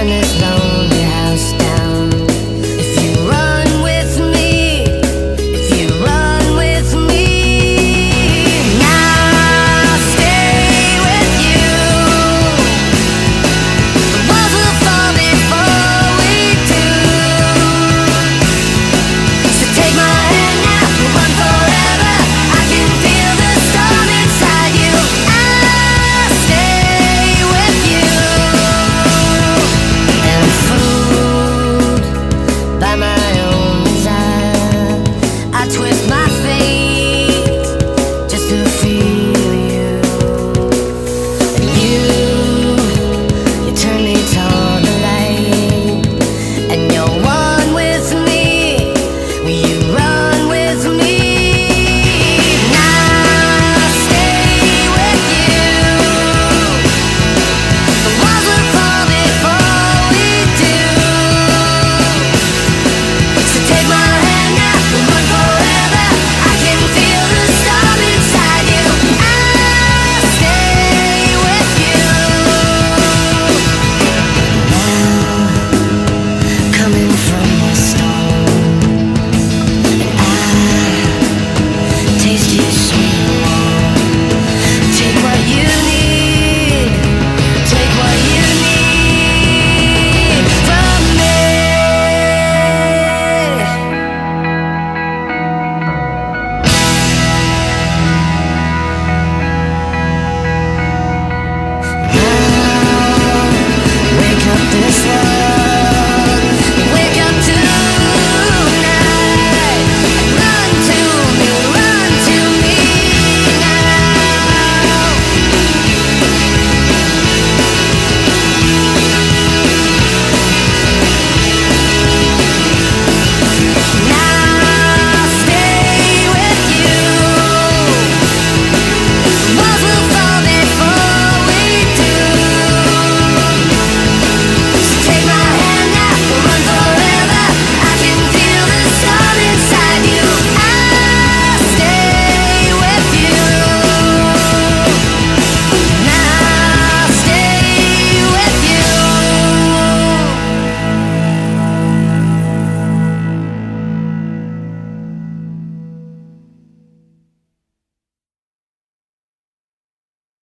in this lonely house.